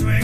Next.